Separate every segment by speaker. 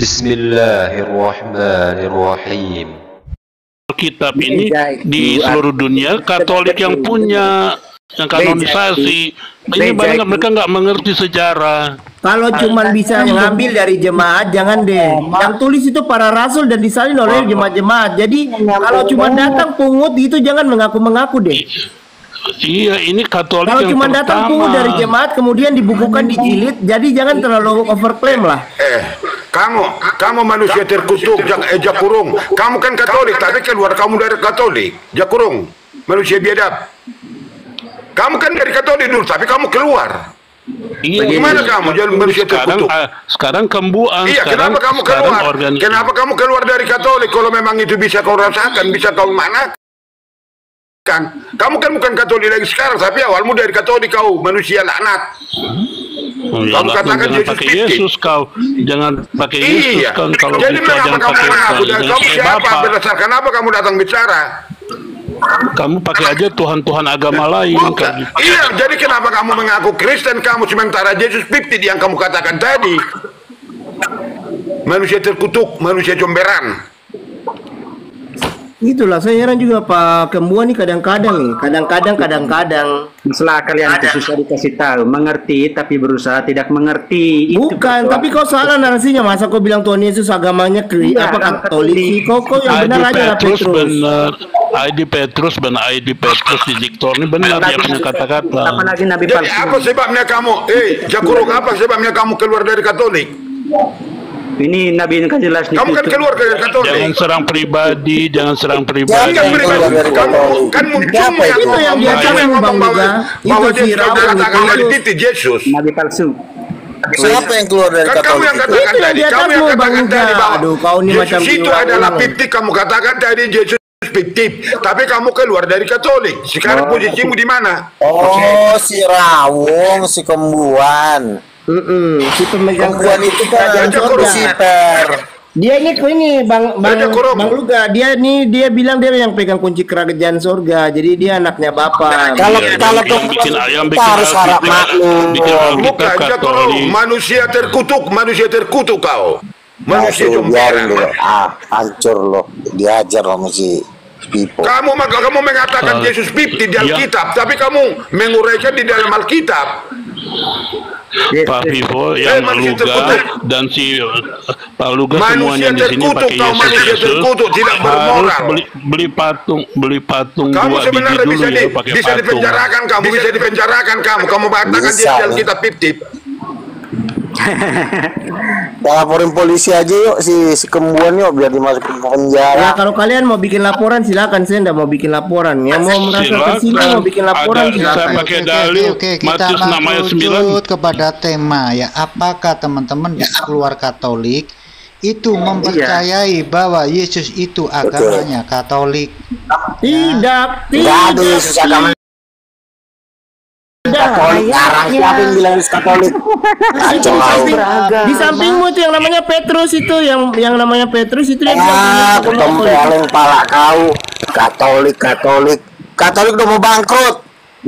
Speaker 1: Bismillahirrahmanirrahim.
Speaker 2: Kitab ini di seluruh dunia Katolik yang punya yang kanonisasi. Ini banyak mereka nggak mengerti sejarah.
Speaker 3: Kalau cuman bisa ngambil dari jemaat, jangan deh. Yang tulis itu para rasul dan disalin oleh jemaat-jemaat. Jadi kalau cuma datang pungut itu jangan mengaku-mengaku deh.
Speaker 2: Iya, ini Katolik
Speaker 3: Kalau
Speaker 2: yang
Speaker 3: cuma datang pungut dari jemaat kemudian dibukukan di jilid, jadi jangan terlalu overclaim lah.
Speaker 4: Eh, kamu, kamu manusia terkutuk, jak, eh, Jakurung. Kamu kan Katolik, tapi keluar kamu dari Katolik. Jakurung, manusia biadab. Kamu kan dari Katolik dulu, tapi kamu keluar.
Speaker 2: Iya,
Speaker 4: Gimana kamu jadi manusia
Speaker 2: sekarang,
Speaker 4: terkutuk?
Speaker 2: ah, sekarang kembuan.
Speaker 4: Iya,
Speaker 2: sekarang,
Speaker 4: kenapa kamu keluar?
Speaker 2: organ-
Speaker 4: Kenapa kamu keluar dari Katolik? Kalau memang itu bisa kau rasakan, bisa kau mana? Kan, kamu kan bukan Katolik lagi sekarang, tapi awalmu dari Katolik kau manusia laknat.
Speaker 2: Oh, ya,
Speaker 4: Kamu katakan
Speaker 2: jangan
Speaker 4: Yesus
Speaker 2: pakai
Speaker 4: Kristus.
Speaker 2: Yesus kau, jangan pakai Yesus
Speaker 4: Iya.
Speaker 2: kan kalau
Speaker 4: Jadi mengapa
Speaker 2: jangan
Speaker 4: kamu
Speaker 2: pakai
Speaker 4: mengaku? Dan kamu siapa?
Speaker 2: Bapak.
Speaker 4: Berdasarkan apa kamu datang bicara?
Speaker 2: Kamu pakai aja Tuhan-Tuhan agama lain
Speaker 4: Bukan.
Speaker 2: kan.
Speaker 4: Iya, jadi kenapa kamu mengaku Kristen kamu sementara Yesus 50 yang kamu katakan tadi? Manusia terkutuk, manusia comberan.
Speaker 3: Itulah saya heran juga Pak Kembuan nih kadang-kadang nih, kadang-kadang kadang-kadang.
Speaker 5: Masalah kalian itu susah dikasih tahu, mengerti tapi berusaha tidak mengerti. Itu
Speaker 3: Bukan,
Speaker 5: persoalan.
Speaker 3: tapi kau salah narasinya. Masa kau bilang Tuhan Yesus agamanya kri,
Speaker 5: Iya,
Speaker 3: apa Katolik? Kau kau yang benar aja lah
Speaker 2: Petrus benar. ID Petrus benar. ID Petrus di diktor ini benar dia punya kata-kata.
Speaker 5: Apa lagi Nabi
Speaker 4: Jadi
Speaker 5: palsu?
Speaker 4: apa sebabnya kamu, eh, Jakurung, apa sebabnya kamu keluar dari Katolik?
Speaker 5: Ini Nabi ini kan jelas
Speaker 4: Kamu kan keluar dari
Speaker 2: Jangan
Speaker 4: Katolik.
Speaker 2: serang pribadi, jangan serang pribadi.
Speaker 4: Kan pribadi, kamu kan muncul yang
Speaker 3: itu yang dia
Speaker 4: ngomong yang bahwa, bahwa dia katakan
Speaker 3: itu.
Speaker 4: dari titik Yesus.
Speaker 5: Nabi palsu.
Speaker 6: Siapa yang keluar dari
Speaker 4: Kan kamu yang katakan
Speaker 3: Itu yang
Speaker 4: tadi, kamu yang katakan tadi bahwa
Speaker 3: Aduh, kau ini
Speaker 4: Yesus
Speaker 3: macam
Speaker 4: itu adalah fiktif, kamu katakan tadi Yesus fiktif, tapi kamu keluar dari Katolik. Sekarang posisimu di mana?
Speaker 6: Oh, si Rawung, si Kembuan.
Speaker 3: Mm-mm, si pemegang
Speaker 6: Kembuan itu kan
Speaker 4: Dia
Speaker 3: surga.
Speaker 6: siper.
Speaker 3: Dia ini ini Bang Bang. Bang Luga, dia nih dia bilang dia yang pegang kunci kerajaan surga. Jadi dia anaknya Bapak.
Speaker 6: Kalau
Speaker 2: Iya,
Speaker 6: kalau
Speaker 2: yang bikin yang
Speaker 6: kita
Speaker 2: bikin
Speaker 6: harus harap maklum.
Speaker 4: Bukan,
Speaker 2: Katolik.
Speaker 4: manusia terkutuk, manusia terkutuk kau. Manusia
Speaker 6: dulu. Ah, hancur loh. Diajar sama si Pipo.
Speaker 4: Kamu maka kamu mengatakan
Speaker 2: Ah,
Speaker 4: Yesus 50 di
Speaker 2: iya.
Speaker 4: Alkitab, tapi kamu menguraikan di dalam Alkitab.
Speaker 2: Pak Vivo
Speaker 4: Eh,
Speaker 2: yang Luga
Speaker 4: terkutuk.
Speaker 2: dan si uh, Pak Luga semuanya
Speaker 4: Manusia
Speaker 2: di sini pakai
Speaker 4: kau
Speaker 2: Yesus
Speaker 4: manusia
Speaker 2: Kristus
Speaker 4: terkutuk, tidak
Speaker 2: harus
Speaker 4: bermoral.
Speaker 2: beli beli patung beli patung
Speaker 4: Kamu
Speaker 2: dua biji
Speaker 4: sebenarnya
Speaker 2: dulu
Speaker 4: bisa di,
Speaker 2: ya pakai
Speaker 4: bisa
Speaker 2: patung.
Speaker 4: dipenjarakan kamu, bisa dipenjarakan kamu. Kamu katakan
Speaker 6: Bisa,
Speaker 4: dia di. Alkitab 50.
Speaker 6: Kita laporin polisi aja yuk si si Kembuan yuk biar dimasukin ke
Speaker 3: Ya
Speaker 6: penjara.
Speaker 3: kalau kalian mau bikin laporan silakan saya enggak mau bikin laporan. Yang mau merasa tersinggung mau bikin laporan
Speaker 2: Ada-
Speaker 3: silakan.
Speaker 2: saya pakai dalil
Speaker 7: kita
Speaker 2: Matius 6 ayat 9.
Speaker 7: lanjut kepada tema ya. Apakah teman-teman di keluar Katolik itu mempercayai bahwa Yesus itu agamanya Katolik?
Speaker 3: Tidak,
Speaker 6: ada
Speaker 3: tidak.
Speaker 6: Yesus agama
Speaker 3: Tidak.
Speaker 6: Katolik. Sekarang siapa yang bilang Yesus Katolik? Kacau kau.
Speaker 3: Di sampingmu itu yang namanya Petrus itu yang yang namanya Petrus itu dia
Speaker 6: Ah,
Speaker 3: Yesus
Speaker 6: ketempeleng pala kau. Katolik, Katolik. Katolik udah mau bangkrut.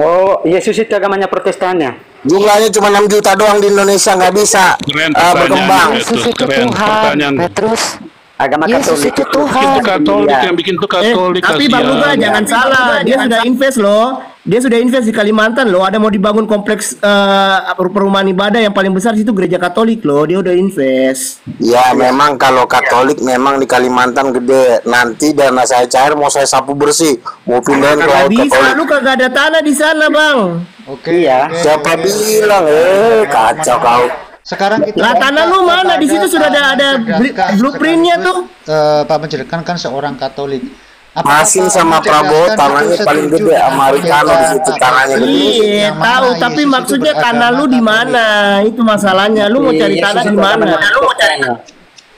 Speaker 5: Oh, Yesus itu agamanya Protestan ya?
Speaker 6: Jumlahnya cuma 6 juta doang di Indonesia nggak bisa
Speaker 2: Keren
Speaker 6: uh, berkembang.
Speaker 2: Petrus. Keren pertanyaan.
Speaker 8: Petrus.
Speaker 5: Agama
Speaker 8: Yesus
Speaker 5: Katolik.
Speaker 8: itu Tuhan.
Speaker 2: Itu Katolik
Speaker 5: Iya.
Speaker 2: yang bikin tuh
Speaker 3: Eh,
Speaker 2: Katolik
Speaker 3: tapi Bang
Speaker 2: kasihan.
Speaker 3: Luga jangan salah, dia sudah invest loh. Dia sudah invest di Kalimantan loh. Ada mau dibangun kompleks eh, perumahan ibadah yang paling besar situ gereja Katolik loh. Dia udah invest.
Speaker 6: Ya memang kalau Katolik memang di Kalimantan gede. Nanti dana saya cair mau saya sapu bersih, mau pindahin ke laut
Speaker 3: bisa,
Speaker 6: Katolik.
Speaker 3: lu kagak ada tanah di sana bang.
Speaker 7: Oke.
Speaker 5: Iya.
Speaker 7: oke.
Speaker 6: Siapa bilang? Eh kacau kau.
Speaker 7: Sekarang kita
Speaker 3: Lah, tanah lu mana? Di situ sudah ada- ada blu- blueprintnya tuh.
Speaker 7: Eh, Pak menjelaskan kan seorang Katolik.
Speaker 6: Masing
Speaker 7: Pak
Speaker 6: sama Prabowo
Speaker 7: menjelaskan
Speaker 6: tanahnya paling gede Americano di situ tanahnya gede.
Speaker 3: Iya, tahu. Tapi
Speaker 7: Yesus
Speaker 3: maksudnya tanah lu di mana? Itu masalahnya. Lu mau cari
Speaker 5: Yesus
Speaker 3: tanah di mana?
Speaker 5: agamanya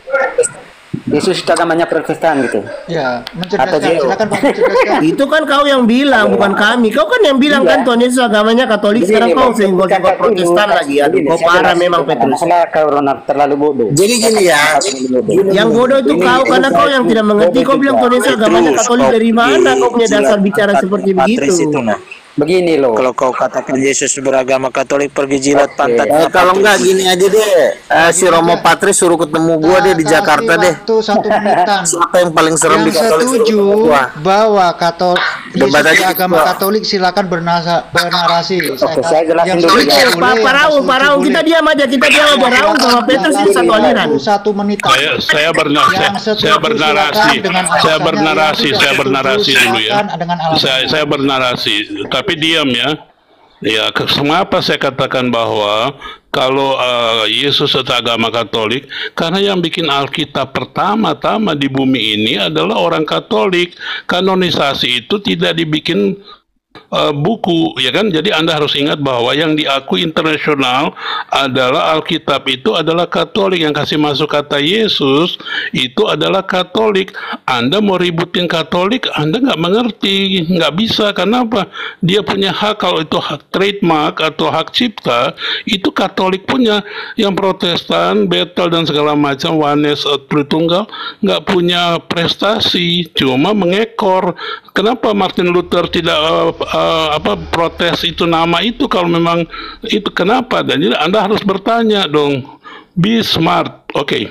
Speaker 5: Protestan. Yesus itu agamanya Protestan gitu.
Speaker 7: Ya,
Speaker 5: dia-
Speaker 7: Silakan Pak.
Speaker 3: Itu kan kau yang bilang, bukan kami. Kau kan yang bilang kan Tuhan Yesus agamanya Katolik. Sekarang kau senggol-senggol Protestan lagi. Aduh, kau parah memang Petrus.
Speaker 5: Masalah kau terlalu bodoh.
Speaker 6: Jadi gini ya,
Speaker 3: Yang bodoh itu kau karena kau yang tidak mengerti. Kau bilang Tuhan Yesus agamanya Katolik dari mana? Kau punya dasar bicara seperti begitu.
Speaker 6: Begini loh. Kalau kau katakan Yesus beragama Katolik pergi jilat okay. pantat. Eh, kalau enggak gini aja deh. Eh, si Romo Patris suruh ketemu gua deh di Jakarta deh.
Speaker 7: satu menitan.
Speaker 6: Siapa yang paling serem
Speaker 7: yang
Speaker 6: di Katolik?
Speaker 7: setuju bahwa Katolik Yesus agama Katolik silakan bernasa, bernarasi.
Speaker 6: Oke, saya jelasin dulu.
Speaker 3: Ya. Pak Raung, Pak kita diam aja, kita diam aja. Raung sama Petrus itu satu aliran.
Speaker 7: Satu menitan.
Speaker 2: Saya saya bernarasi, saya bernarasi, saya bernarasi, saya bernarasi dulu ya. Saya saya bernarasi, tapi diam ya. Ya, kenapa saya katakan bahwa kalau uh, Yesus itu agama Katolik, karena yang bikin Alkitab pertama-tama di bumi ini adalah orang Katolik. Kanonisasi itu tidak dibikin uh, buku ya kan? Jadi Anda harus ingat bahwa yang diakui internasional adalah Alkitab. Itu adalah Katolik. Yang kasih masuk kata Yesus itu adalah Katolik. Anda mau ributin Katolik Anda nggak mengerti. Nggak bisa. Kenapa dia punya hak. Kalau itu hak trademark atau hak cipta itu Katolik punya. Yang Protestan Betel dan segala macam Wanes Tritunggal nggak punya prestasi. Cuma mengekor. Kenapa Martin Luther tidak uh, uh, apa protes itu nama itu kalau memang itu kenapa dan jadi Anda harus bertanya dong be smart oke okay.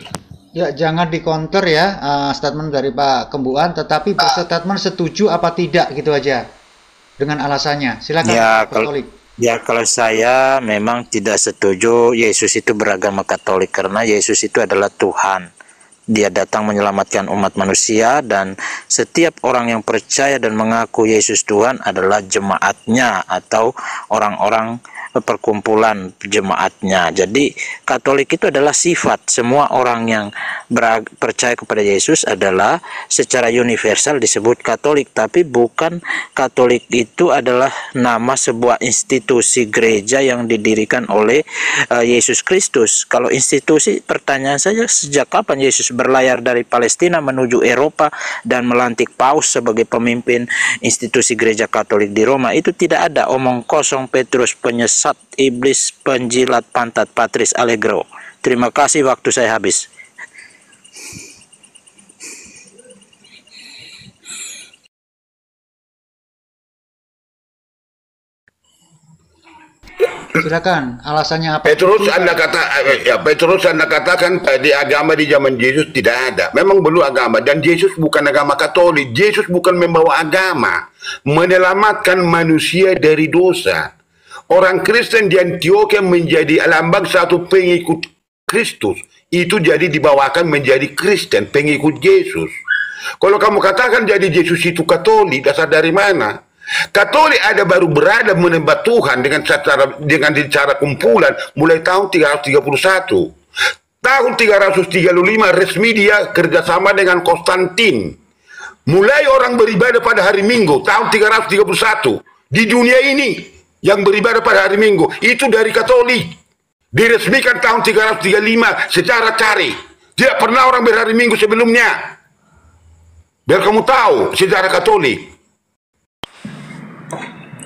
Speaker 7: Ya, jangan di counter ya uh, statement dari Pak Kembuan, tetapi berstatement setuju apa tidak gitu aja dengan alasannya. Silakan.
Speaker 6: Ya, kalau, ya kalau saya memang tidak setuju Yesus itu beragama Katolik karena Yesus itu adalah Tuhan. Dia datang menyelamatkan umat manusia dan setiap orang yang percaya dan mengaku Yesus Tuhan adalah jemaatnya atau orang-orang perkumpulan jemaatnya. Jadi Katolik itu adalah sifat semua orang yang percaya kepada Yesus adalah secara universal disebut Katolik, tapi bukan Katolik itu adalah nama sebuah institusi gereja yang didirikan oleh uh, Yesus Kristus. Kalau institusi, pertanyaan saja sejak kapan Yesus berlayar dari Palestina menuju Eropa dan melantik Paus sebagai pemimpin institusi gereja Katolik di Roma itu tidak ada omong kosong Petrus penyesat iblis penjilat pantat Patris Allegro. Terima kasih waktu saya habis.
Speaker 7: Silakan, alasannya apa?
Speaker 4: Petrus Anda kata ya Petrus Anda katakan di agama di zaman Yesus tidak ada. Memang belum agama dan Yesus bukan agama Katolik. Yesus bukan membawa agama, menyelamatkan manusia dari dosa. Orang Kristen di Antioquia menjadi lambang satu pengikut Kristus. Itu jadi dibawakan menjadi Kristen, pengikut Yesus. Kalau kamu katakan jadi Yesus itu Katolik, dasar dari mana? Katolik ada baru berada menyembah Tuhan dengan cara dengan cara kumpulan mulai tahun 331. Tahun 335 resmi dia kerjasama dengan Konstantin. Mulai orang beribadah pada hari Minggu tahun 331 di dunia ini yang beribadah pada hari Minggu itu dari Katolik. Diresmikan tahun 335 secara cari. Tidak pernah orang berhari Minggu sebelumnya. Biar kamu tahu sejarah Katolik.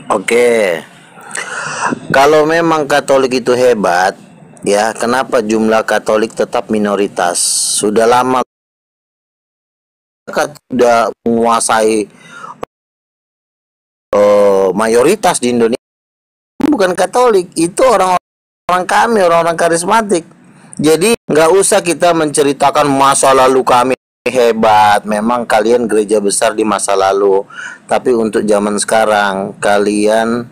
Speaker 6: Oke. Kalau memang Katolik itu hebat, ya, kenapa jumlah Katolik tetap minoritas? Sudah lama sudah menguasai uh, mayoritas di Indonesia. Bukan Katolik, itu orang-orang kami, orang-orang karismatik. Jadi nggak usah kita menceritakan masa lalu kami hebat. Memang kalian gereja besar di masa lalu. Tapi untuk zaman sekarang kalian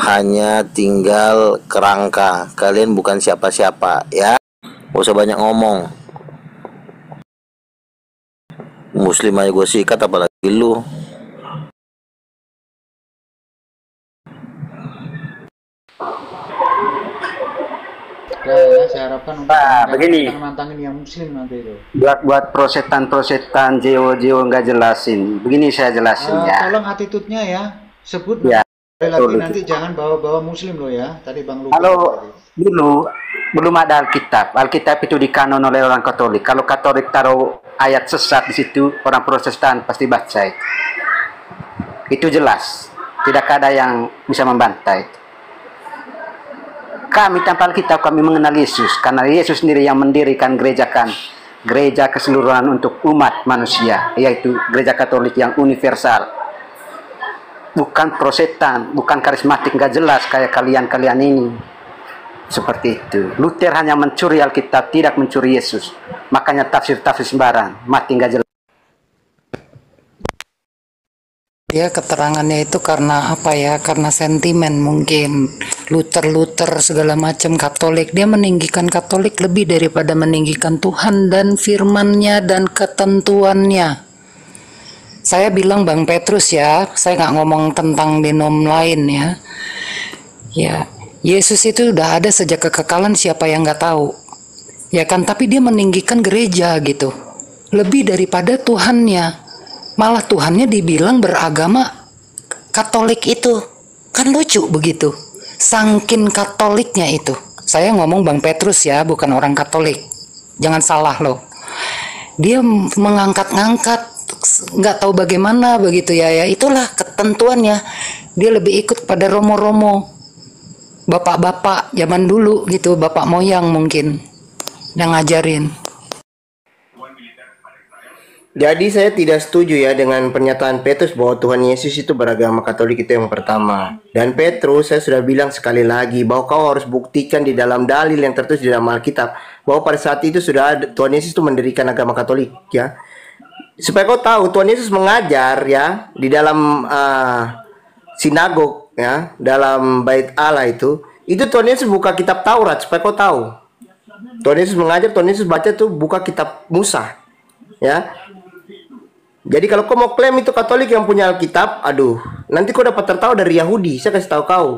Speaker 6: hanya tinggal kerangka. Kalian bukan siapa-siapa ya. Gak usah banyak ngomong. Muslim aja gue sikat apalagi lu
Speaker 7: ya, saya harapkan untuk
Speaker 5: nah, begini.
Speaker 7: mantangin yang muslim nanti itu.
Speaker 5: Buat buat prosetan prosetan jeo jeo nggak jelasin. Begini saya jelasin uh, ya.
Speaker 7: tolong attitude-nya ya. Sebut
Speaker 5: ya
Speaker 7: lagi nanti jangan bawa-bawa muslim lo ya. Tadi bang Luka
Speaker 5: kalau dulu belum ada Alkitab. Alkitab itu dikanon oleh orang Katolik. Kalau Katolik taruh ayat sesat di situ orang Protestan pasti baca itu. Itu jelas. Tidak ada yang bisa membantah itu kami tanpa Alkitab kami mengenal Yesus karena Yesus sendiri yang mendirikan gereja kan gereja keseluruhan untuk umat manusia yaitu gereja Katolik yang universal bukan prosetan, bukan karismatik nggak jelas kayak kalian-kalian ini. Seperti itu. Luther hanya mencuri Alkitab, tidak mencuri Yesus. Makanya tafsir-tafsir sembarang, mati nggak jelas.
Speaker 8: Ya keterangannya itu karena apa ya? Karena sentimen mungkin. Luther Luther segala macam Katolik dia meninggikan Katolik lebih daripada meninggikan Tuhan dan firmannya dan ketentuannya. Saya bilang Bang Petrus ya, saya nggak ngomong tentang denom lain ya. Ya, Yesus itu udah ada sejak kekekalan siapa yang nggak tahu. Ya kan, tapi dia meninggikan gereja gitu. Lebih daripada Tuhannya malah Tuhannya dibilang beragama Katolik itu. Kan lucu begitu. Sangkin Katoliknya itu. Saya ngomong Bang Petrus ya bukan orang Katolik. Jangan salah loh. Dia mengangkat-ngangkat nggak tahu bagaimana begitu ya ya. Itulah ketentuannya. Dia lebih ikut pada romo-romo. Bapak-bapak zaman dulu gitu bapak moyang mungkin yang ngajarin
Speaker 3: Jadi saya tidak setuju ya dengan pernyataan Petrus bahwa Tuhan Yesus itu beragama Katolik itu yang pertama. Dan Petrus saya sudah bilang sekali lagi bahwa kau harus buktikan di dalam dalil yang tertulis di dalam Alkitab bahwa pada saat itu sudah Tuhan Yesus itu mendirikan agama Katolik ya. Supaya kau tahu Tuhan Yesus mengajar ya di dalam uh, sinagog ya, dalam bait Allah itu, itu Tuhan Yesus buka kitab Taurat supaya kau tahu. Tuhan Yesus mengajar, Tuhan Yesus baca tuh buka kitab Musa ya jadi kalau kau mau klaim itu Katolik yang punya Alkitab, aduh, nanti kau dapat tertawa dari Yahudi. Saya kasih tahu kau,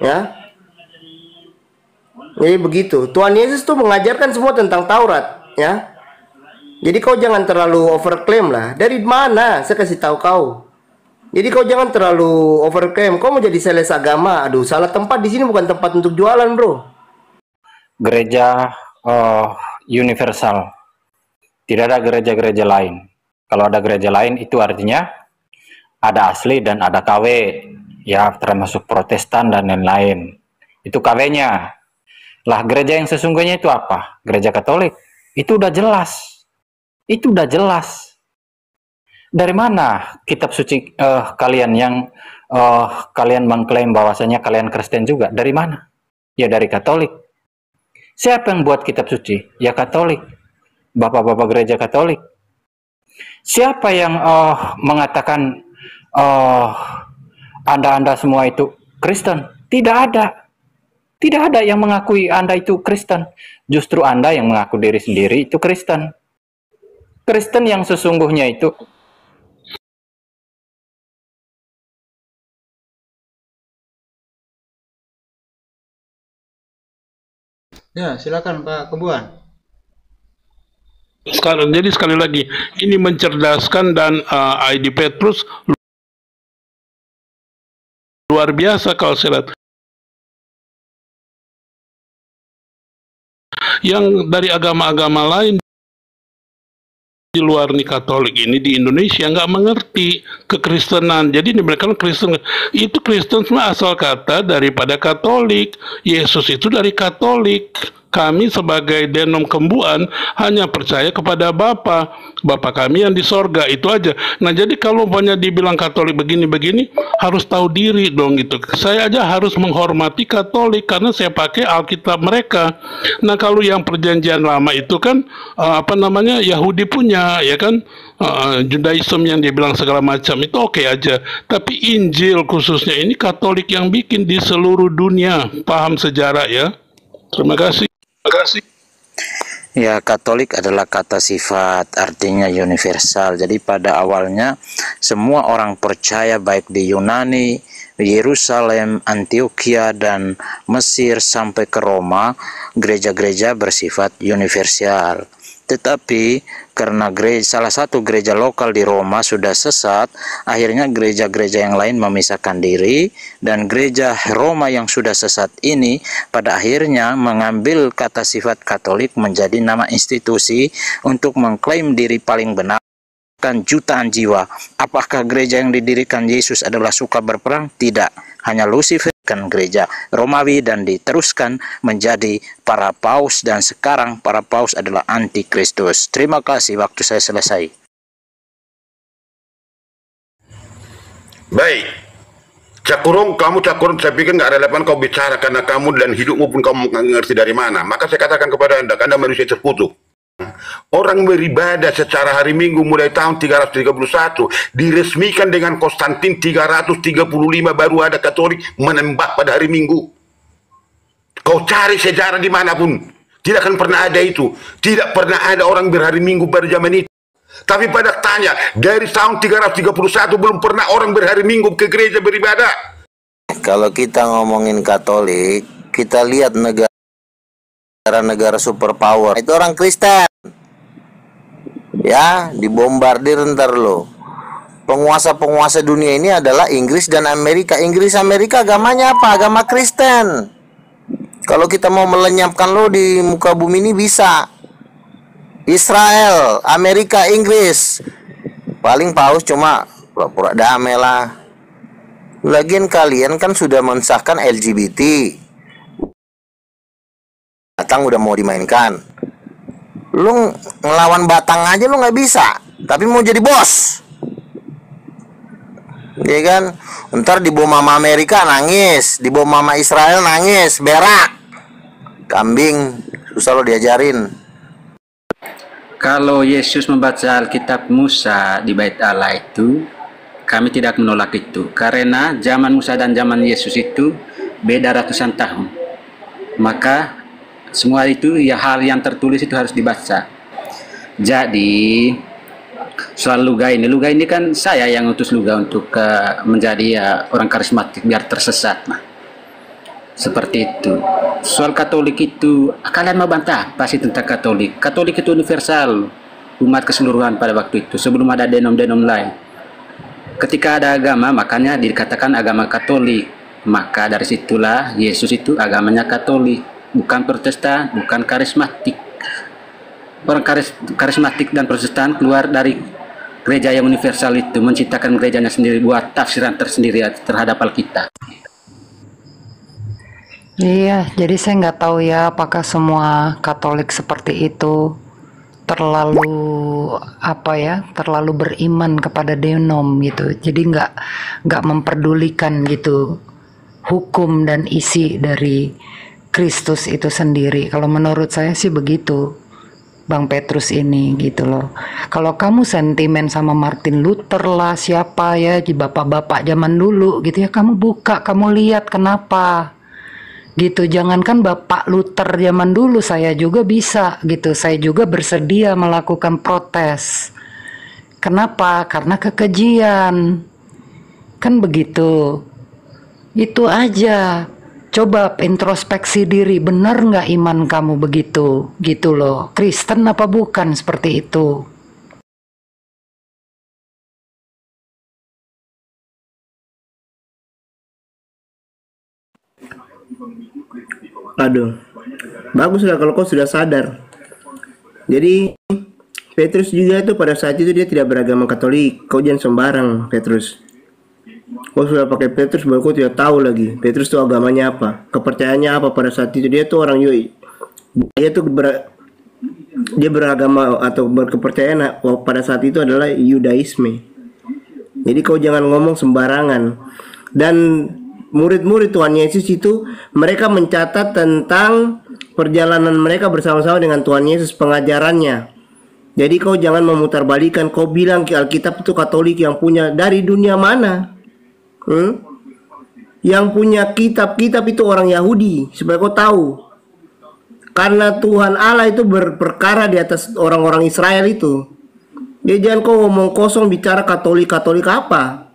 Speaker 3: ya. Jadi begitu. Tuhan Yesus tuh mengajarkan semua tentang Taurat, ya. Jadi kau jangan terlalu overclaim lah. Dari mana? Saya kasih tahu kau. Jadi kau jangan terlalu overclaim. Kau mau jadi sales agama. Aduh, salah tempat di sini bukan tempat untuk jualan, bro.
Speaker 6: Gereja uh, universal. Tidak ada gereja-gereja lain kalau ada gereja lain itu artinya ada asli dan ada KW, ya termasuk Protestan dan lain-lain. Itu KW-nya. Lah gereja yang sesungguhnya itu apa? Gereja Katolik. Itu udah jelas. Itu udah jelas. Dari mana kitab suci uh, kalian yang uh, kalian mengklaim bahwasanya kalian Kristen juga? Dari mana? Ya dari Katolik. Siapa yang buat kitab suci? Ya Katolik. Bapak-bapak gereja Katolik. Siapa yang uh, mengatakan uh, Anda-Anda semua itu Kristen? Tidak ada. Tidak ada yang mengakui Anda itu Kristen. Justru Anda yang mengaku diri sendiri itu Kristen. Kristen yang sesungguhnya itu
Speaker 7: Ya, silakan Pak Kebuan
Speaker 2: sekarang jadi sekali lagi ini mencerdaskan dan uh, ID Petrus luar biasa kalau saya lihat yang dari agama-agama lain di luar nih Katolik ini di Indonesia nggak mengerti kekristenan. Jadi mereka Kristen itu Kristen semua asal kata daripada Katolik. Yesus itu dari Katolik kami sebagai denom kembuan hanya percaya kepada Bapa, Bapa kami yang di sorga itu aja. Nah jadi kalau banyak dibilang Katolik begini-begini harus tahu diri dong gitu. Saya aja harus menghormati Katolik karena saya pakai Alkitab mereka. Nah kalau yang perjanjian lama itu kan uh, apa namanya Yahudi punya ya kan uh, Judaism yang dibilang segala macam itu oke okay aja. Tapi Injil khususnya ini Katolik yang bikin di seluruh dunia paham sejarah ya. Terima kasih. Kasih.
Speaker 6: Ya, Katolik adalah kata sifat, artinya universal. Jadi pada awalnya semua orang percaya baik di Yunani, Yerusalem, Antioquia, dan Mesir sampai ke Roma, gereja-gereja bersifat universal. Tetapi karena gereja, salah satu gereja lokal di Roma sudah sesat, akhirnya gereja-gereja yang lain memisahkan diri dan gereja Roma yang sudah sesat ini pada akhirnya mengambil kata sifat Katolik menjadi nama institusi untuk mengklaim diri paling benar kan jutaan jiwa. Apakah gereja yang didirikan Yesus adalah suka berperang? Tidak. Hanya Lucifer kan gereja Romawi dan diteruskan menjadi para paus dan sekarang para paus adalah anti Kristus. Terima kasih waktu saya selesai.
Speaker 4: Baik. Cakurung, kamu cakurung, saya pikir nggak relevan kau bicara karena kamu dan hidupmu pun kamu ngerti dari mana. Maka saya katakan kepada anda, anda manusia terkutuk. Orang beribadah secara hari Minggu mulai tahun 331 diresmikan dengan Konstantin 335 baru ada Katolik menembak pada hari Minggu. Kau cari sejarah di mana pun, tidak akan pernah ada itu. Tidak pernah ada orang berhari Minggu pada zaman itu. Tapi pada tanya, dari tahun 331 belum pernah orang berhari Minggu ke gereja beribadah.
Speaker 9: Kalau kita ngomongin Katolik, kita lihat negara-negara superpower. Itu orang Kristen. Ya, dibombardir ntar lo. Penguasa-penguasa dunia ini adalah Inggris dan Amerika. Inggris Amerika agamanya apa? Agama Kristen. Kalau kita mau melenyapkan lo di muka bumi ini bisa. Israel, Amerika, Inggris. Paling paus cuma pura-pura damai lah. Lagian kalian kan sudah mensahkan LGBT. Batang udah mau dimainkan. Lu ngelawan Batang aja lu nggak bisa, tapi mau jadi bos. Ya kan? Ntar di bom mama Amerika nangis, di bom mama Israel nangis, berak. Kambing, susah lo diajarin.
Speaker 5: Kalau Yesus membaca Alkitab Musa di Bait Allah itu, kami tidak menolak itu. Karena zaman Musa dan zaman Yesus itu beda ratusan tahun. Maka semua itu ya hal yang tertulis itu harus dibaca. Jadi soal Luga ini, Luga ini kan saya yang utus Luga untuk uh, menjadi ya, orang karismatik biar tersesat. Nah, seperti itu. Soal Katolik itu, kalian mau bantah apa sih tentang Katolik? Katolik itu universal, umat keseluruhan pada waktu itu, sebelum ada denom-denom lain. Ketika ada agama, makanya dikatakan agama Katolik. Maka dari situlah Yesus itu agamanya Katolik, bukan Protestan, bukan karismatik. Orang karis, karismatik dan Protestan keluar dari gereja yang universal itu, menciptakan gerejanya sendiri, buat tafsiran tersendiri terhadap Alkitab.
Speaker 8: Iya, jadi saya nggak tahu ya apakah semua Katolik seperti itu terlalu apa ya, terlalu beriman kepada denom gitu. Jadi nggak nggak memperdulikan gitu hukum dan isi dari Kristus itu sendiri. Kalau menurut saya sih begitu. Bang Petrus ini gitu loh. Kalau kamu sentimen sama Martin Luther lah siapa ya, bapak-bapak zaman dulu gitu ya, kamu buka, kamu lihat kenapa gitu jangankan Bapak Luther zaman dulu saya juga bisa gitu saya juga bersedia melakukan protes kenapa karena kekejian kan begitu itu aja coba introspeksi diri benar nggak iman kamu begitu gitu loh Kristen apa bukan seperti itu
Speaker 3: Aduh, bagus lah kalau kau sudah sadar. Jadi Petrus juga itu pada saat itu dia tidak beragama Katolik. Kau jangan sembarang, Petrus. Kau sudah pakai Petrus baru kau tidak tahu lagi. Petrus itu agamanya apa, kepercayaannya apa pada saat itu. Dia tuh orang Yoi. Dia tuh ber, dia beragama atau berkepercayaan pada saat itu adalah Yudaisme. Jadi kau jangan ngomong sembarangan. Dan murid-murid Tuhan Yesus itu mereka mencatat tentang perjalanan mereka bersama-sama dengan Tuhan Yesus pengajarannya. Jadi kau jangan memutarbalikan kau bilang Alkitab itu Katolik yang punya dari dunia mana? Hmm? Yang punya kitab-kitab itu orang Yahudi supaya kau tahu. Karena Tuhan Allah itu berperkara di atas orang-orang Israel itu. Jadi jangan kau ngomong kosong bicara Katolik-Katolik apa?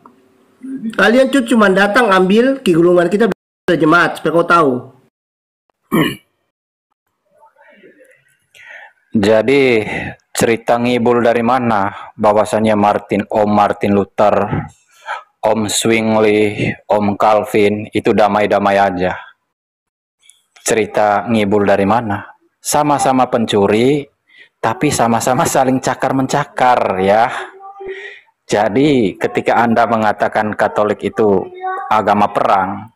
Speaker 3: Kalian tuh cuma datang ambil kegulungan kita jemaat supaya kau tahu.
Speaker 9: Jadi cerita ngibul dari mana? Bahwasannya Martin, Om Martin Luther, Om Zwingli, Om Calvin itu damai-damai aja. Cerita ngibul dari mana? Sama-sama pencuri, tapi sama-sama saling cakar mencakar ya. Jadi ketika Anda mengatakan Katolik itu agama perang,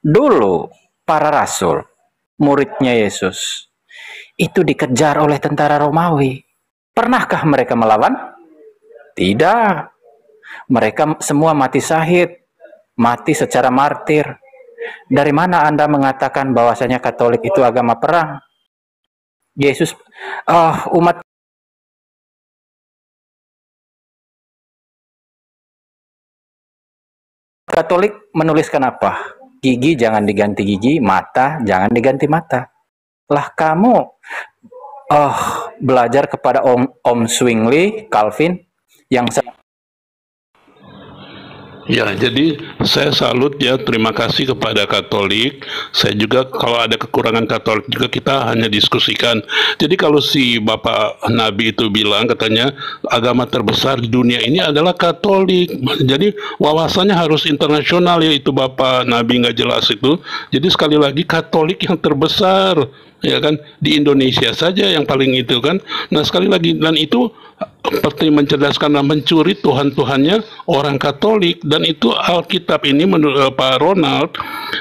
Speaker 9: dulu para rasul, muridnya Yesus, itu dikejar oleh tentara Romawi. Pernahkah mereka melawan? Tidak.
Speaker 6: Mereka semua mati syahid, mati secara martir. Dari mana Anda mengatakan bahwasanya Katolik itu agama perang? Yesus, uh, umat Katolik menuliskan apa? Gigi jangan diganti gigi, mata jangan diganti mata. Lah kamu oh, belajar kepada Om Om Swingli, Calvin yang
Speaker 2: Ya, jadi saya salut ya, terima kasih kepada Katolik. Saya juga kalau ada kekurangan Katolik juga kita hanya diskusikan. Jadi kalau si Bapak Nabi itu bilang katanya agama terbesar di dunia ini adalah Katolik. Jadi wawasannya harus internasional ya itu Bapak Nabi nggak jelas itu. Jadi sekali lagi Katolik yang terbesar ya kan? Di Indonesia saja yang paling itu kan. Nah sekali lagi dan itu seperti mencerdaskan dan mencuri Tuhan-Tuhannya orang Katolik dan itu Alkitab ini menurut uh, Pak Ronald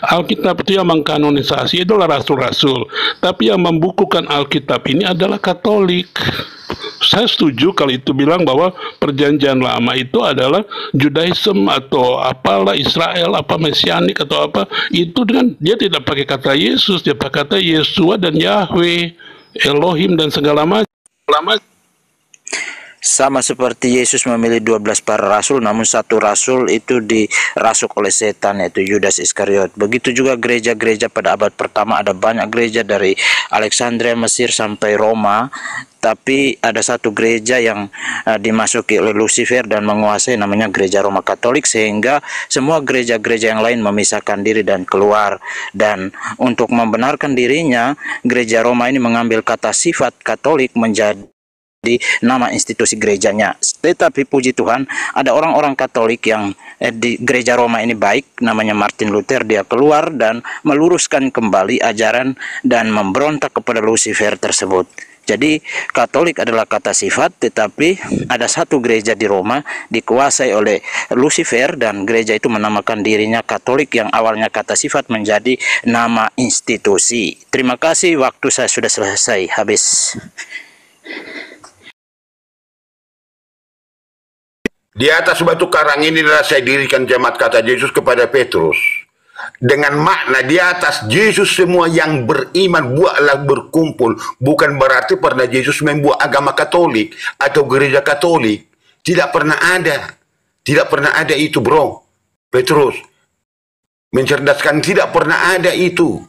Speaker 2: Alkitab itu yang mengkanonisasi adalah rasul-rasul. Tapi yang membukukan Alkitab ini adalah Katolik saya setuju kalau itu bilang bahwa perjanjian lama itu adalah Judaism atau apalah Israel apa mesianik atau apa itu dengan dia tidak pakai kata Yesus dia pakai kata Yesua dan Yahweh Elohim dan segala macam.
Speaker 6: Sama seperti Yesus memilih 12 para rasul namun satu rasul itu dirasuk oleh setan yaitu Yudas Iskariot. Begitu juga gereja-gereja pada abad pertama ada banyak gereja dari Alexandria Mesir sampai Roma tapi ada satu gereja yang uh, dimasuki oleh Lucifer dan menguasai namanya gereja Roma Katolik sehingga semua gereja-gereja yang lain memisahkan diri dan keluar dan untuk membenarkan dirinya gereja Roma ini mengambil kata sifat Katolik menjadi di nama institusi gerejanya. Tetapi puji Tuhan, ada orang-orang Katolik yang eh, di gereja Roma ini baik, namanya Martin Luther, dia keluar dan meluruskan kembali ajaran dan memberontak kepada Lucifer tersebut. Jadi Katolik adalah kata sifat, tetapi ada satu gereja di Roma dikuasai oleh Lucifer dan gereja itu menamakan dirinya Katolik yang awalnya kata sifat menjadi nama institusi. Terima kasih, waktu saya sudah selesai, habis.
Speaker 4: Di atas batu karang inilah saya dirikan jemaat kata Yesus kepada Petrus. Dengan makna di atas Yesus semua yang beriman buatlah berkumpul. Bukan berarti pernah Yesus membuat agama Katolik atau gereja Katolik. Tidak pernah ada. Tidak pernah ada itu bro. Petrus. Mencerdaskan tidak pernah ada itu.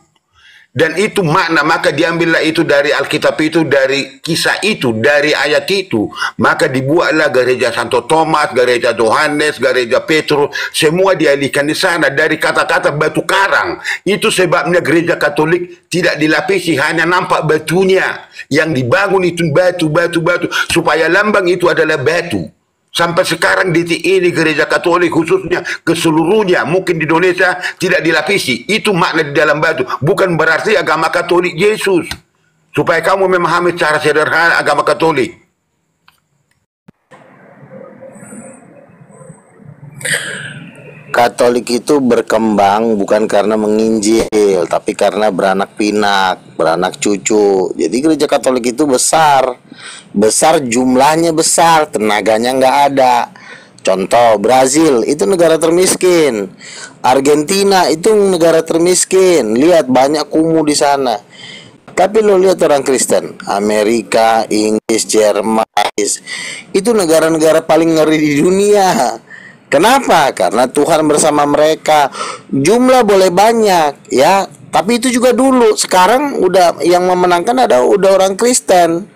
Speaker 4: Dan itu makna, maka diambillah itu dari Alkitab itu, dari kisah itu, dari ayat itu. Maka dibuatlah gereja Santo Thomas, gereja Yohanes, gereja Petrus, semua dialihkan di sana dari kata-kata batu karang. Itu sebabnya gereja Katolik tidak dilapisi, hanya nampak batunya. Yang dibangun itu batu, batu, batu, supaya lambang itu adalah batu. Sampai sekarang di ini gereja Katolik khususnya ke seluruhnya mungkin di Indonesia tidak dilapisi. Itu makna di dalam batu. Bukan berarti agama Katolik Yesus. Supaya kamu memahami cara sederhana agama Katolik.
Speaker 9: Katolik itu berkembang bukan karena menginjil, tapi karena beranak pinak, beranak cucu. Jadi gereja Katolik itu besar. Besar jumlahnya besar tenaganya nggak ada. Contoh Brazil itu negara termiskin. Argentina itu negara termiskin. Lihat banyak kumuh di sana. Tapi lo lihat orang Kristen Amerika Inggris Jerman itu negara-negara paling ngeri di dunia Kenapa? Karena Tuhan bersama mereka. Jumlah boleh banyak, ya. Tapi itu juga dulu. Sekarang udah yang memenangkan ada udah orang Kristen.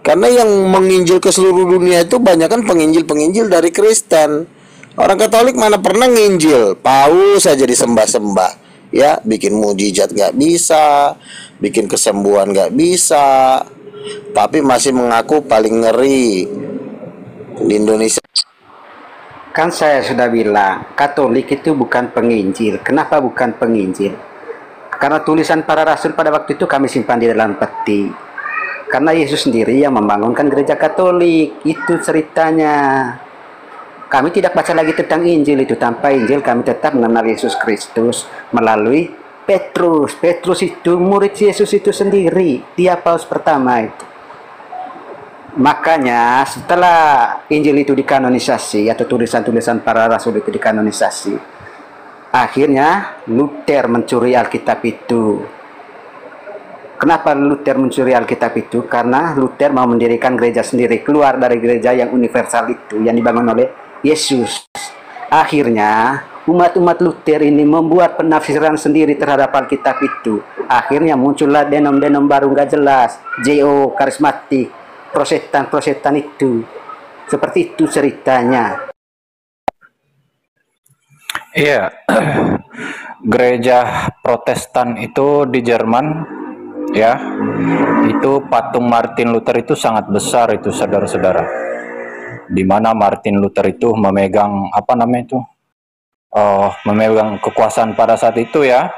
Speaker 9: Karena yang menginjil ke seluruh dunia itu banyak kan penginjil-penginjil dari Kristen. Orang Katolik mana pernah nginjil? Paus saja disembah-sembah. Ya, bikin mujizat gak bisa, bikin kesembuhan gak bisa, tapi masih mengaku paling ngeri di Indonesia.
Speaker 5: Kan saya sudah bilang, Katolik itu bukan penginjil. Kenapa bukan penginjil? Karena tulisan para rasul pada waktu itu kami simpan di dalam peti karena Yesus sendiri yang membangunkan gereja Katolik. Itu ceritanya. Kami tidak baca lagi tentang Injil itu. Tanpa Injil kami tetap mengenal Yesus Kristus melalui Petrus. Petrus itu murid Yesus itu sendiri. Dia Paus pertama itu. Makanya setelah Injil itu dikanonisasi atau tulisan-tulisan para rasul itu dikanonisasi, akhirnya Luther mencuri Alkitab itu. Kenapa Luther mencuri Alkitab itu? Karena Luther mau mendirikan gereja sendiri, keluar dari gereja yang universal itu yang dibangun oleh Yesus. Akhirnya umat-umat Luther ini membuat penafsiran sendiri terhadap Alkitab itu. Akhirnya muncullah denom-denom baru nggak jelas, JO karismatik, prosetan-prosetan itu. Seperti itu ceritanya.
Speaker 6: Iya, gereja Protestan itu di Jerman, ya, itu patung Martin Luther itu sangat besar itu saudara-saudara. Di mana Martin Luther itu memegang apa namanya itu, uh, memegang kekuasaan pada saat itu ya.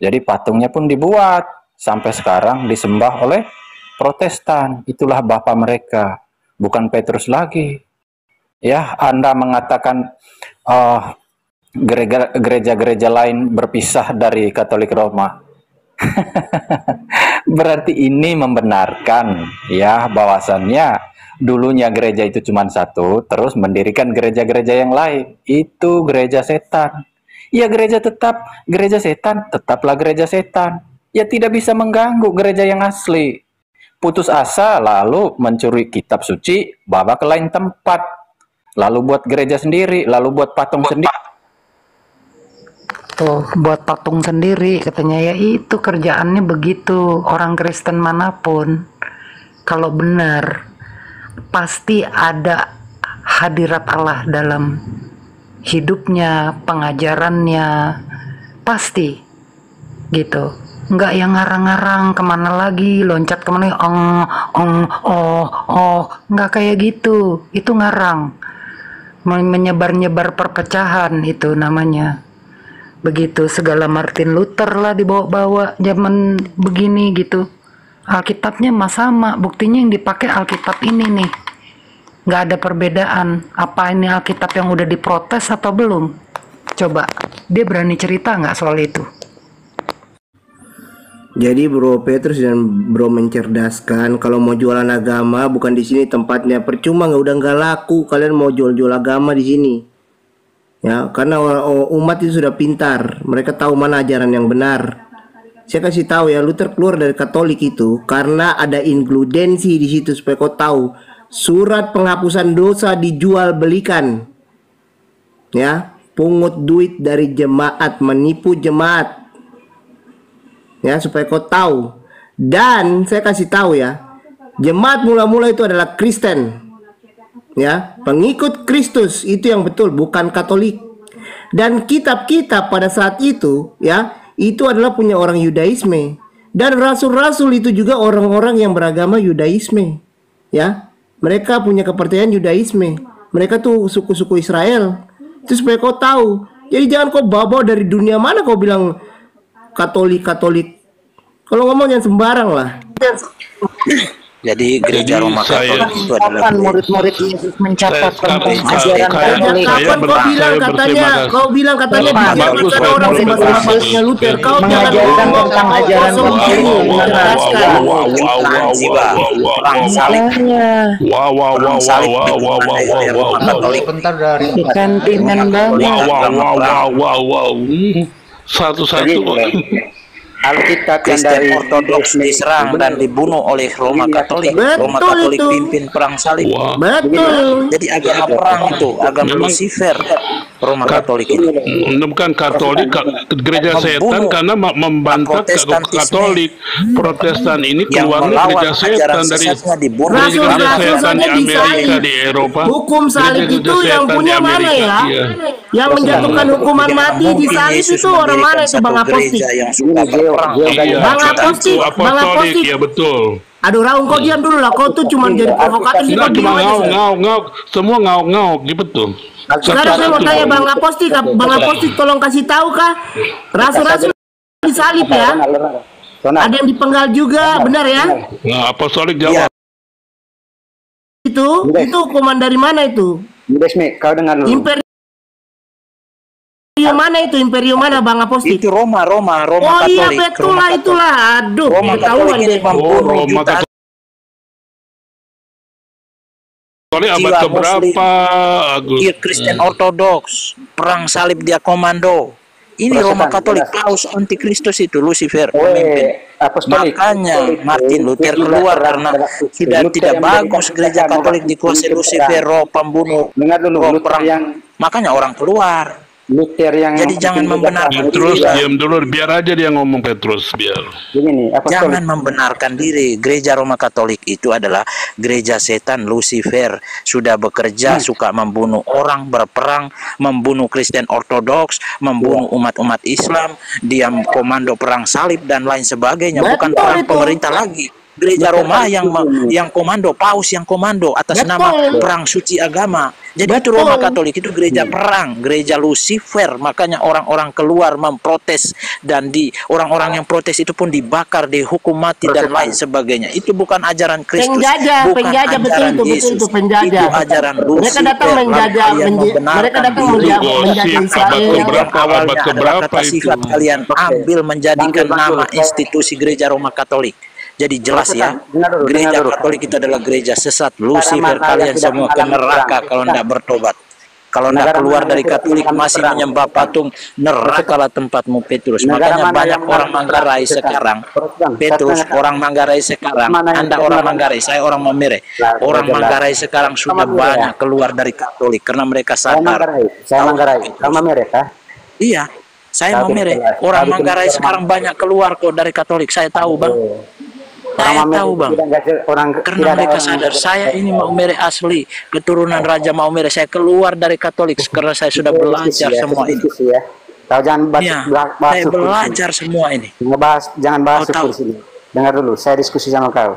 Speaker 6: Jadi patungnya pun dibuat sampai sekarang disembah oleh Protestan, itulah bapak mereka, bukan Petrus lagi. Ya, Anda mengatakan uh, gereja-gereja lain berpisah dari Katolik Roma. Berarti ini membenarkan ya bahwasannya dulunya gereja itu cuma satu, terus mendirikan gereja-gereja yang lain. Itu gereja setan. Ya gereja tetap gereja setan, tetaplah gereja setan. Ya tidak bisa mengganggu gereja yang asli putus asa lalu mencuri kitab suci bawa ke lain tempat. Lalu buat gereja sendiri lalu buat patung sendiri.
Speaker 8: Tuh buat patung sendiri katanya ya. Itu kerjaannya begitu orang Kristen mana pun. Kalau benar pasti ada hadirat Allah dalam hidupnya pengajarannya. Pasti gitu nggak yang ngarang-ngarang ke mana lagi loncat ke mana ong ong oh oh nggak kayak gitu itu ngarang. Menyebar-nyebar perpecahan itu namanya. Begitu segala Martin Luther lah dibawa-bawa zaman begini gitu. Alkitabnya mah sama buktinya yang dipakai Alkitab ini nih. Nggak ada perbedaan apa ini Alkitab yang udah diprotes atau belum? Coba dia berani cerita nggak soal itu
Speaker 3: Jadi Bro Petrus dan Bro mencerdaskan kalau mau jualan agama bukan di sini tempatnya. Percuma nggak udah nggak laku. Kalian mau jual-jual agama di sini. Ya karena umat itu sudah pintar. Mereka tahu mana ajaran yang benar. Saya kasih tahu ya Luther keluar dari Katolik itu karena ada inkludensi di situ supaya kau tahu. Surat penghapusan dosa dijual belikan ya pungut duit dari jemaat menipu jemaat ya supaya kau tahu. Dan saya kasih tahu ya jemaat mula-mula itu adalah Kristen ya. Pengikut Kristus itu yang betul bukan Katolik. Dan kitab-kitab pada saat itu ya itu adalah punya orang Yudaisme. Dan rasul-rasul itu juga orang-orang yang beragama Yudaisme ya. Mereka punya kepercayaan Yudaisme. Mereka tuh suku-suku Israel. Itu supaya kau tahu. Jadi jangan kau bawa dari dunia mana kau bilang Katolik Katolik. Kalau ngomong jangan sembarang lah.
Speaker 6: Jadi gereja Roma Katolik itu adalah
Speaker 8: kapan murid-murid Yesus mencatat tentang ajaran Katolik
Speaker 3: Kapan kau bilang katanya, kau bilang katanya
Speaker 2: Bagus,
Speaker 3: di zaman
Speaker 2: bagus,
Speaker 3: ada
Speaker 2: bagus,
Speaker 3: orang
Speaker 2: bagus.
Speaker 3: baiknya Luther. Kau
Speaker 8: Mengajarkan tentang ajaran Katolik.
Speaker 2: Wow, wow, wow, wow, wow, wow, wow, wow,
Speaker 6: perang
Speaker 2: wow,
Speaker 6: salib
Speaker 2: Wow, wow, wow,
Speaker 6: perang
Speaker 2: wow,
Speaker 6: salib
Speaker 2: wow, wow, wow,
Speaker 6: mana
Speaker 2: wow,
Speaker 6: ya
Speaker 2: wow,
Speaker 6: Roma
Speaker 2: wow.
Speaker 6: Katolik
Speaker 7: Sebentar dari
Speaker 8: sentimen banget.
Speaker 2: Wow, wow, wow, wow, wow, wow. Hmm, Satu-satu.
Speaker 5: Alkitab yang
Speaker 6: Kristen
Speaker 5: dari
Speaker 6: Ortodoks diserang dan dibunuh oleh Roma Katolik.
Speaker 3: Betul
Speaker 6: Roma Katolik
Speaker 3: itu.
Speaker 6: pimpin perang salib.
Speaker 3: Betul.
Speaker 6: Jadi agama perang itu, agama
Speaker 2: Memang-
Speaker 6: Lucifer, Roma Katolik itu.
Speaker 2: Hmm, bukan Katolik, ka- gereja setan karena membantah. Katolik. Protestan ini keluarnya
Speaker 6: melawan
Speaker 2: gereja setan dari
Speaker 6: dibunuh.
Speaker 2: Gereja setan di Amerika, di Eropa.
Speaker 3: Hukum salib itu yang punya mana ya?
Speaker 2: iya.
Speaker 3: Yang menjatuhkan hukuman mati di salib itu orang mana itu Bang Apostik?
Speaker 6: yang suka berperang.
Speaker 2: Iya,
Speaker 3: Bang
Speaker 2: itu
Speaker 3: Apostik, Bang
Speaker 2: apostolik,
Speaker 3: Apostik.
Speaker 2: ya betul.
Speaker 3: Aduh Raung kau diam dulu lah, kau tuh cuma jadi provokatif
Speaker 2: Enggak
Speaker 3: kau diam aja.
Speaker 2: ngau, ngau, ngau, semua ngau, ngau, gitu tuh.
Speaker 3: Sekarang saya mau tanya Bang Apostik, Bang Apostik tolong kasih tahu kah? Rasul-rasul disalib ya? Ada yang dipenggal juga, benar ya?
Speaker 2: Nah, apostolik jawab.
Speaker 3: Itu, itu hukuman dari mana itu?
Speaker 5: Desme, kau dengar dulu.
Speaker 3: Imperium mana itu? Imperium mana Bang Apostik?
Speaker 6: Itu Roma, Roma, Roma
Speaker 3: Oh iya
Speaker 6: Katolik.
Speaker 3: betul
Speaker 6: Roma
Speaker 3: lah
Speaker 6: Katolik.
Speaker 3: itulah. Aduh,
Speaker 6: Roma
Speaker 3: ketahuan
Speaker 6: Katolik ini
Speaker 3: deh.
Speaker 2: Oh, Roma
Speaker 6: jutaan
Speaker 2: Katolik abad
Speaker 6: jiwa
Speaker 2: keberapa? Agus?
Speaker 6: Muslim, Kristen Ortodoks, perang salib dia komando. Ini
Speaker 5: Protestan,
Speaker 6: Roma Katolik,
Speaker 5: jelas.
Speaker 6: Paus Antikristus itu Lucifer pemimpin.
Speaker 5: Eh, apostolik.
Speaker 6: Makanya
Speaker 5: Apostolik
Speaker 6: Martin Luther keluar karena sudah tidak bagus gereja Katolik dikuasai Lucifer, roh pembunuh,
Speaker 5: Dengar dulu,
Speaker 6: roh
Speaker 5: Luther
Speaker 6: perang.
Speaker 5: yang
Speaker 6: Makanya orang keluar.
Speaker 5: Luther yang
Speaker 6: Jadi jangan membenarkan
Speaker 2: Petrus
Speaker 6: Iya.
Speaker 2: diam dulu, biar aja dia ngomong Petrus biar.
Speaker 5: begini.
Speaker 6: Jangan membenarkan diri. Gereja Roma Katolik itu adalah gereja setan Lucifer. Sudah bekerja, suka membunuh orang, berperang, membunuh Kristen Ortodoks, membunuh umat-umat Islam, dia komando perang salib dan lain sebagainya. Bukan
Speaker 3: Betul
Speaker 6: perang
Speaker 3: itu.
Speaker 6: pemerintah lagi. Gereja Roma yang yang komando, paus yang komando atas
Speaker 3: Betul.
Speaker 6: nama perang suci agama. Jadi itu
Speaker 3: Betul.
Speaker 6: Roma Katolik itu gereja perang, gereja Lucifer. Makanya orang-orang keluar memprotes dan di orang-orang yang protes itu pun dibakar, dihukum mati dan lain sebagainya. Itu bukan ajaran Kristus,
Speaker 3: Penjajah,
Speaker 6: bukan
Speaker 3: penjajah, betul
Speaker 6: ajaran
Speaker 3: itu, betul
Speaker 6: Yesus.
Speaker 3: itu, penjajah.
Speaker 6: Itu ajaran Lucifer.
Speaker 3: Mereka datang menjajah, mereka datang
Speaker 6: diri.
Speaker 3: menjajah,
Speaker 2: abad
Speaker 3: Israel.
Speaker 2: keberapa?
Speaker 6: Yang awalnya
Speaker 2: abad
Speaker 6: adalah
Speaker 2: keberapa
Speaker 6: kata
Speaker 2: itu?
Speaker 6: sifat kalian ambil menjadikan
Speaker 5: Bangkit,
Speaker 6: nama institusi gereja Roma Katolik. Jadi jelas ya,
Speaker 5: dulu,
Speaker 6: gereja
Speaker 5: dulu.
Speaker 6: Katolik itu adalah gereja sesat. Lucifer kalian semua ke neraka kalau tidak bertobat. Kalau tidak keluar dari Katolik masih menyembah patung, nerakalah tempatmu Petrus. Makanya banyak orang Manggarai sekarang. Petrus orang Manggarai sekarang. Anda orang Manggarai, saya orang Mamere.
Speaker 5: Lah,
Speaker 6: Orang. Manggarai sekarang sudah
Speaker 5: juga
Speaker 6: banyak
Speaker 5: ya.
Speaker 6: keluar dari Katolik karena mereka
Speaker 5: Saya
Speaker 6: sadar.
Speaker 5: Saya Manggarai. Sama mereka.
Speaker 6: Iya, saya Mamere.
Speaker 5: jelas.
Speaker 6: Orang Manggarai sekarang banyak keluar kok dari Katolik. Saya tahu bang. Saya
Speaker 5: Orang
Speaker 6: tahu bang.
Speaker 5: tidak orang
Speaker 6: Karena mereka
Speaker 5: orang
Speaker 6: sadar saya ini Maumere asli, keturunan Raja Maumere. Saya keluar dari Katolik karena saya sudah belajar
Speaker 5: ya,
Speaker 6: semua ini.
Speaker 5: ya. Tahu jangan bahas,
Speaker 6: Iya,
Speaker 5: bahas,
Speaker 6: saya
Speaker 5: suku di sini.
Speaker 6: belajar semua ini.
Speaker 5: Ngebahas, jangan bahas suku
Speaker 6: tahu.
Speaker 5: sini. Dengar dulu, saya diskusi sama kau.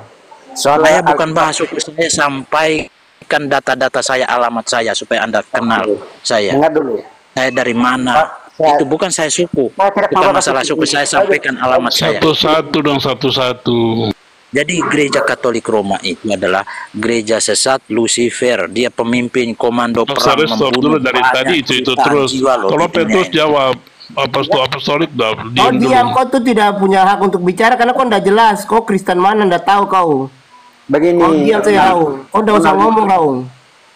Speaker 5: Soal
Speaker 6: Saya bukan bahas suku saya sampaikan data-data saya, alamat saya supaya Anda kenal saya.
Speaker 5: Dengar dulu.
Speaker 6: Saya dari mana?
Speaker 5: Saya-
Speaker 6: Itu bukan saya suku. Bukan masalah suku,
Speaker 5: suku.
Speaker 6: saya sampaikan alamat saya.
Speaker 2: Satu-satu dong, satu-satu.
Speaker 6: Jadi gereja Katolik Roma itu adalah gereja sesat Lucifer. Dia pemimpin komando
Speaker 2: Mas
Speaker 6: perang
Speaker 2: stop dulu
Speaker 6: membunuh
Speaker 2: dari
Speaker 6: banyak
Speaker 2: tadi itu itu terus. Kalau
Speaker 6: dunia
Speaker 2: Petrus jawab apostol apostolik dah
Speaker 3: Kau
Speaker 2: diam dulu.
Speaker 3: diam, kau tuh tidak punya hak untuk bicara karena kau tidak jelas. Kau Kristen mana, tidak tahu kau.
Speaker 5: Begini.
Speaker 3: Kau diam saya tahu. Kau tidak usah ngomong kau.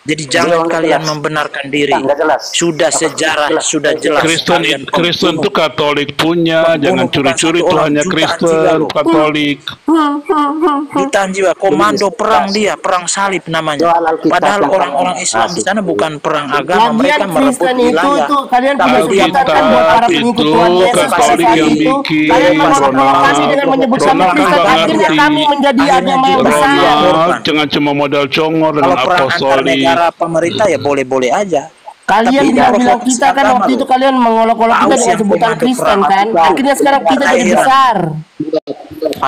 Speaker 6: Jadi jangan
Speaker 5: Jelas.
Speaker 6: kalian membenarkan diri.
Speaker 5: Jelas.
Speaker 6: Sudah sejarah, sudah jelas.
Speaker 2: Kristen
Speaker 6: Kalian
Speaker 2: Kristen itu Katolik punya, jangan curi-curi itu hanya Kristen
Speaker 6: jiwa loh.
Speaker 2: Katolik.
Speaker 6: Jutaan jiwa komando perang dia perang salib namanya padahal orang-orang Islam di sana bukan perang agama mereka merebut wilayah
Speaker 3: itu kalian kan buat para
Speaker 2: itu
Speaker 3: Tuhan Yesus pada
Speaker 2: Katolik yang
Speaker 3: itu.
Speaker 2: bikin,
Speaker 3: dengan menyebut
Speaker 2: kan
Speaker 3: Kristen. Akhirnya kami menjadi agama yang besar.
Speaker 2: jangan cuma modal congor
Speaker 6: kalau
Speaker 2: dengan apostolik.
Speaker 6: negara pemerintah ya boleh-boleh aja
Speaker 3: Kalian tidak
Speaker 6: ini
Speaker 3: bilang kita kan waktu itu kalian mengolok-olok kita dengan sebutan Kristen kan. Akhirnya sekarang kita jadi besar.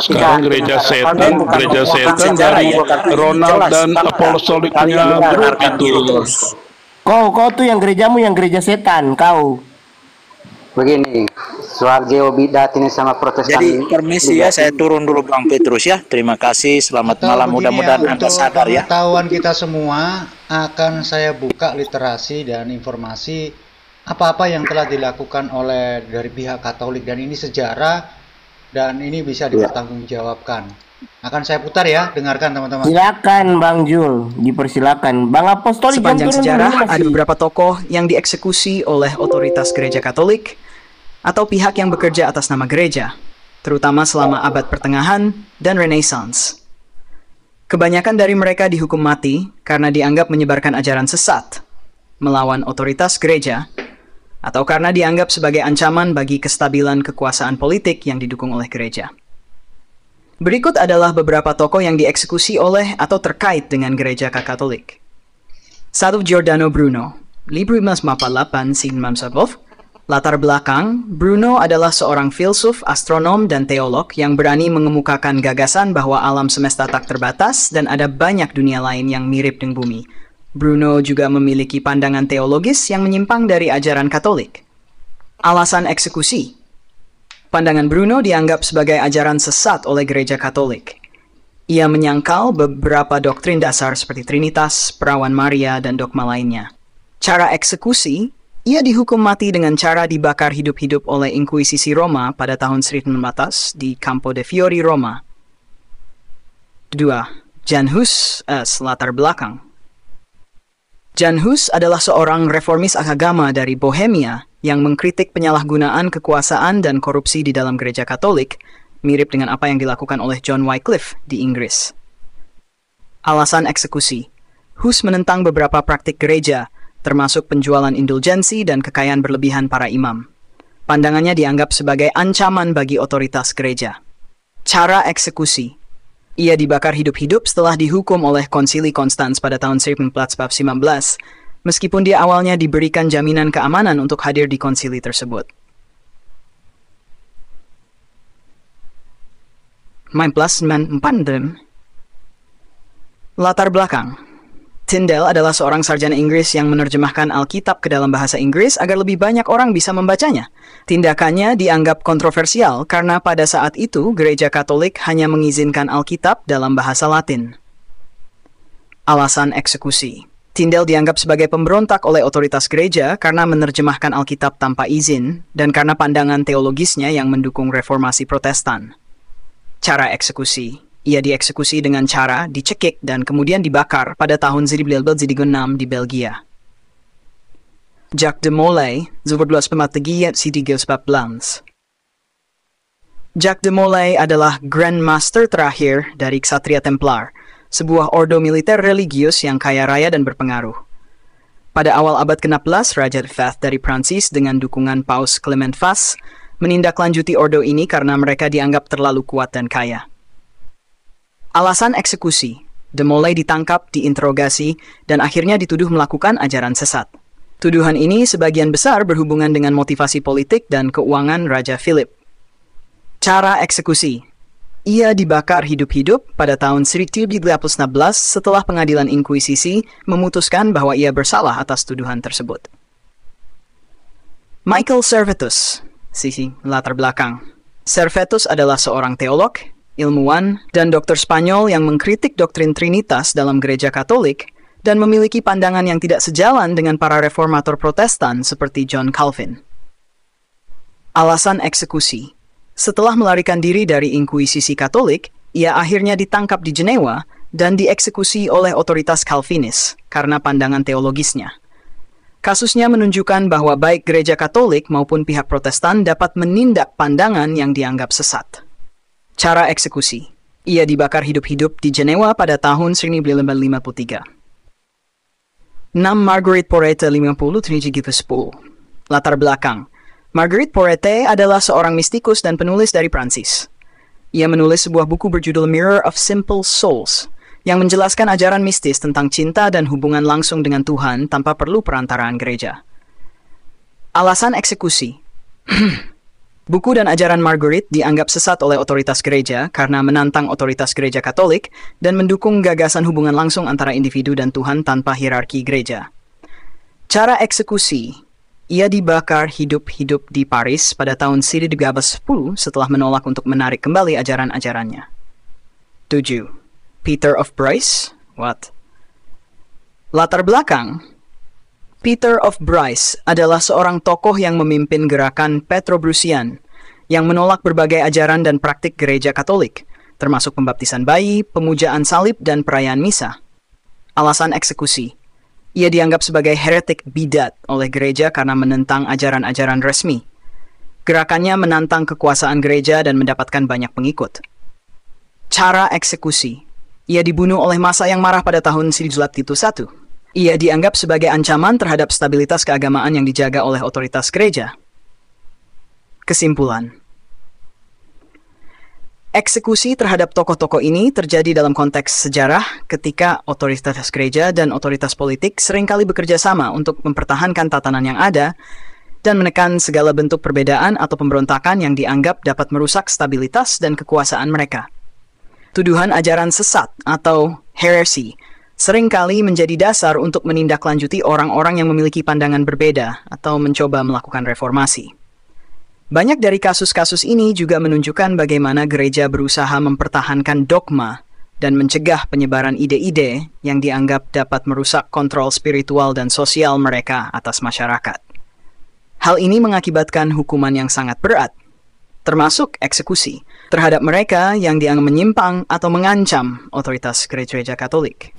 Speaker 2: Sekarang gereja setan, gereja setan dari
Speaker 6: ya, ini
Speaker 2: Ronald
Speaker 6: jelas.
Speaker 2: dan
Speaker 6: Kalian
Speaker 2: apostolik punya
Speaker 6: kalian
Speaker 2: grup itu.
Speaker 3: Kau, kau tuh yang gerejamu yang gereja setan, kau.
Speaker 5: Begini, soal geobidat ini sama protestan.
Speaker 6: Jadi permisi ya, saya turun dulu Bang Petrus ya. Terima kasih, selamat
Speaker 7: Atau
Speaker 6: malam. Mudah-mudahan
Speaker 7: ya,
Speaker 6: Anda sadar ya.
Speaker 7: pengetahuan kita semua akan saya buka literasi dan informasi apa-apa yang telah dilakukan oleh dari pihak Katolik dan ini sejarah dan ini bisa
Speaker 6: Iya.
Speaker 7: dipertanggungjawabkan. Akan saya putar ya, dengarkan teman-teman.
Speaker 3: Silakan Bang Jul, dipersilakan. Bang Apostolik
Speaker 10: Sepanjang sejarah ada beberapa tokoh yang dieksekusi oleh otoritas gereja Katolik atau pihak yang bekerja atas nama gereja, terutama selama abad pertengahan dan Renaissance. Kebanyakan dari mereka dihukum mati karena dianggap menyebarkan ajaran sesat, melawan otoritas gereja, atau karena dianggap sebagai ancaman bagi kestabilan kekuasaan politik yang didukung oleh gereja. Berikut adalah beberapa tokoh yang dieksekusi oleh atau terkait dengan gereja Katolik. Satu Giordano Bruno, libro 1948 sin Mamsabov. Latar belakang, Bruno adalah seorang filsuf, astronom, dan teolog yang berani mengemukakan gagasan bahwa alam semesta tak terbatas dan ada banyak dunia lain yang mirip dengan bumi. Bruno juga memiliki pandangan teologis yang menyimpang dari ajaran Katolik. Alasan eksekusi Pandangan Bruno dianggap sebagai ajaran sesat oleh gereja Katolik. Ia menyangkal beberapa doktrin dasar seperti Trinitas, perawan Maria, dan dogma lainnya. Cara eksekusi, ia dihukum mati dengan cara dibakar hidup-hidup oleh Inkuisisi Roma pada tahun 1914 di Campo de Fiori, Roma. Kedua, Jan Hus, eh, latar belakang. Jan Hus adalah seorang reformis agama dari Bohemia yang mengkritik penyalahgunaan kekuasaan dan korupsi di dalam gereja Katolik, mirip dengan apa yang dilakukan oleh John Wycliffe di Inggris. Alasan eksekusi Hus menentang beberapa praktik gereja, termasuk penjualan indulgensi dan kekayaan berlebihan para imam. Pandangannya dianggap sebagai ancaman bagi otoritas gereja. Cara eksekusi ia dibakar hidup-hidup setelah dihukum oleh Konsili Konstans pada tahun 1919, meskipun dia awalnya diberikan jaminan keamanan untuk hadir di konsili tersebut. Main plus. Latar belakang Tyndale adalah seorang sarjana Inggris yang menerjemahkan Alkitab ke dalam bahasa Inggris agar lebih banyak orang bisa membacanya. Tindakannya dianggap kontroversial karena pada saat itu gereja Katolik hanya mengizinkan Alkitab dalam bahasa Latin. Alasan eksekusi Tyndale dianggap sebagai pemberontak oleh otoritas gereja karena menerjemahkan Alkitab tanpa izin dan karena pandangan teologisnya yang mendukung reformasi protestan. Cara eksekusi ia dieksekusi dengan cara dicekik dan kemudian dibakar pada tahun 1906 di Belgia. Jacques de Molay, zoverdwas pemategia C314. Jacques de Molay adalah Grand Master terakhir dari Ksatria Templar, sebuah ordo militer religius yang kaya raya dan berpengaruh. Pada awal abad ke-16, Raja Fath dari Prancis dengan dukungan Paus Clement Vas menindaklanjuti ordo ini karena mereka dianggap terlalu kuat dan kaya. Alasan eksekusi, Demolay ditangkap, diinterogasi, dan akhirnya dituduh melakukan ajaran sesat. Tuduhan ini sebagian besar berhubungan dengan motivasi politik dan keuangan Raja Philip. Cara eksekusi Ia dibakar hidup-hidup pada tahun 1916 setelah pengadilan inkuisisi memutuskan bahwa ia bersalah atas tuduhan tersebut. Michael Servetus, sisi latar belakang. Servetus adalah seorang teolog, ilmuwan, dan dokter Spanyol yang mengkritik doktrin Trinitas dalam gereja Katolik dan memiliki pandangan yang tidak sejalan dengan para reformator Protestan seperti John Calvin. Alasan eksekusi Setelah melarikan diri dari Inkuisisi Katolik, ia akhirnya ditangkap di Jenewa dan dieksekusi oleh otoritas Calvinis karena pandangan teologisnya. Kasusnya menunjukkan bahwa baik gereja Katolik maupun pihak Protestan dapat menindak pandangan yang dianggap sesat. Cara eksekusi. Ia dibakar hidup-hidup di Jenewa pada tahun 1953. 6 Marguerite Porete 50 10. Latar belakang. Marguerite Porete adalah seorang mistikus dan penulis dari Prancis. Ia menulis sebuah buku berjudul Mirror of Simple Souls yang menjelaskan ajaran mistis tentang cinta dan hubungan langsung dengan Tuhan tanpa perlu perantaraan gereja. Alasan eksekusi. Buku dan ajaran Marguerite dianggap sesat oleh otoritas gereja karena menantang otoritas gereja Katolik dan mendukung gagasan hubungan langsung antara individu dan Tuhan tanpa hierarki gereja. Cara eksekusi ia dibakar hidup-hidup di Paris pada tahun 1910 setelah menolak untuk menarik kembali ajaran-ajarannya. 7. Peter of Bryce? What? Latar belakang Peter of Bryce adalah seorang tokoh yang memimpin gerakan Petrobrusian yang menolak berbagai ajaran dan praktik gereja Katolik, termasuk pembaptisan bayi, pemujaan salib, dan perayaan misa. Alasan eksekusi Ia dianggap sebagai heretik bidat oleh gereja karena menentang ajaran-ajaran resmi. Gerakannya menantang kekuasaan gereja dan mendapatkan banyak pengikut. Cara eksekusi Ia dibunuh oleh masa yang marah pada tahun 1901 ia dianggap sebagai ancaman terhadap stabilitas keagamaan yang dijaga oleh otoritas gereja. Kesimpulan Eksekusi terhadap tokoh-tokoh ini terjadi dalam konteks sejarah ketika otoritas gereja dan otoritas politik sering kali bekerja sama untuk mempertahankan tatanan yang ada dan menekan segala bentuk perbedaan atau pemberontakan yang dianggap dapat merusak stabilitas dan kekuasaan mereka. Tuduhan ajaran sesat atau heresy sering kali menjadi dasar untuk menindaklanjuti orang-orang yang memiliki pandangan berbeda atau mencoba melakukan reformasi. Banyak dari kasus-kasus ini juga menunjukkan bagaimana gereja berusaha mempertahankan dogma dan mencegah penyebaran ide-ide yang dianggap dapat merusak kontrol spiritual dan sosial mereka atas masyarakat. Hal ini mengakibatkan hukuman yang sangat berat, termasuk eksekusi, terhadap mereka yang dianggap menyimpang atau mengancam otoritas gereja Katolik.